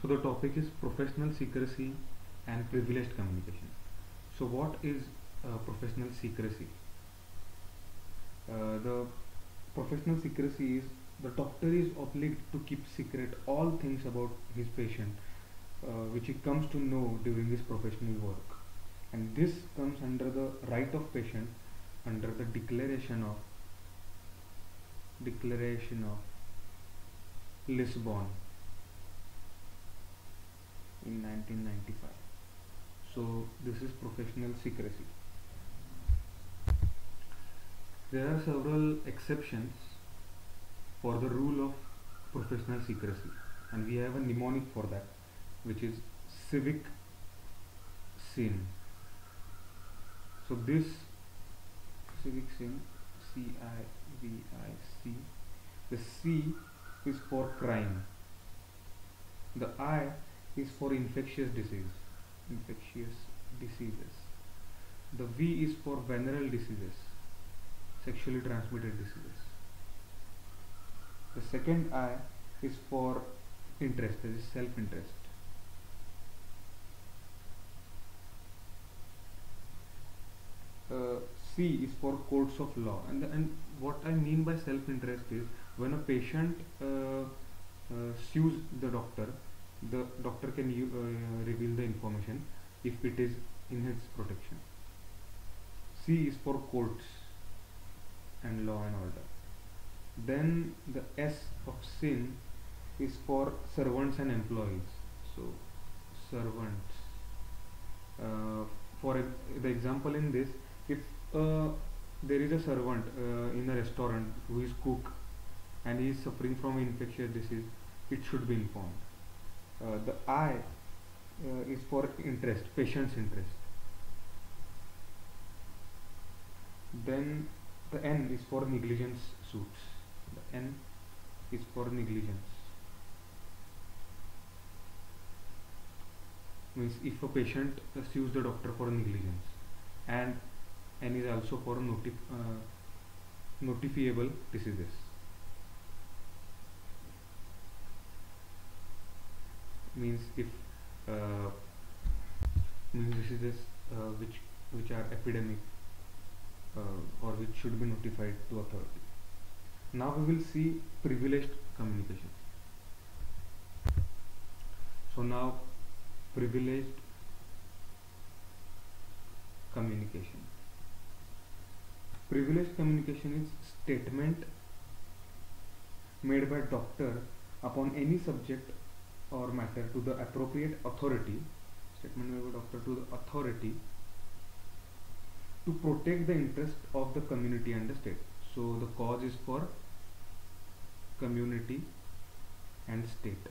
So the topic is professional secrecy and privileged communication. So what is uh, professional secrecy? Uh, the professional secrecy is the doctor is obliged to keep secret all things about his patient uh, which he comes to know during his professional work and this comes under the right of patient under the declaration of declaration of Lisbon in 1995 so this is professional secrecy. There are several exceptions for the rule of professional secrecy and we have a mnemonic for that which is civic sin. So this civic sin C I V I C the C is for crime. The I is for infectious disease infectious diseases. The V is for venereal diseases sexually transmitted diseases. The second I is for interest that is self-interest. Uh, C is for courts of law and, and what I mean by self-interest is when a patient uh, uh, sues the doctor the doctor can uh, reveal the information if it is in his protection. C is for courts and law and order. Then the S of sin is for servants and employees. So servants. Uh, for the example in this if uh, there is a servant uh, in a restaurant who is cook and he is suffering from infectious disease it should be informed uh, the I uh, is for interest patient's interest. Then the N is for negligence suits. The N is for negligence. Means if a patient sues the doctor for negligence and N is also for notif uh, notifiable diseases means if uh, means diseases uh, which which are epidemic uh, or which should be notified to authority. Now we will see privileged communication. So now privileged communication. Privileged communication is statement made by doctor upon any subject or matter to the appropriate authority statement by doctor to the authority to protect the interest of the community and the state. So the cause is for community and state.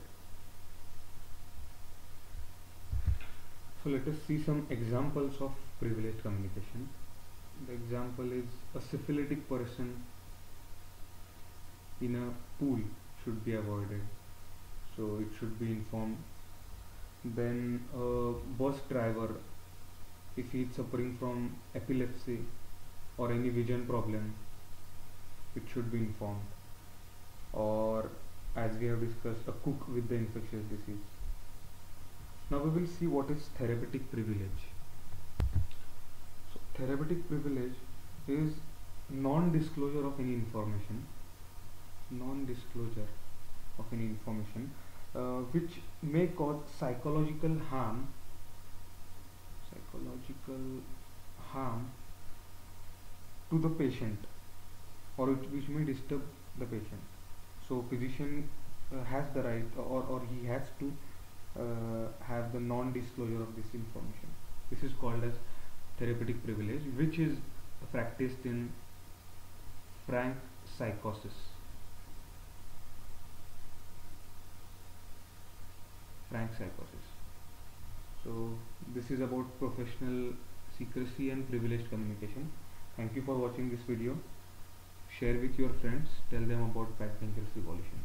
So let us see some examples of privileged communication. The example is a syphilitic person in a pool should be avoided so it should be informed. Then a bus driver if he is suffering from epilepsy or any vision problem it should be informed. Or as we have discussed a cook with the infectious disease. Now we will see what is therapeutic privilege. So therapeutic privilege is non-disclosure of any information. Non-disclosure of any information uh, which may cause psychological harm psychological harm to the patient or which, may disturb the patient. So physician uh, has the right or, or he has to uh, have the non-disclosure of this information. This is called as therapeutic privilege which is practiced in frank psychosis frank psychosis so this is about professional secrecy and privileged communication. Thank you for watching this video. Share with your friends. Tell them about backbenchers revolution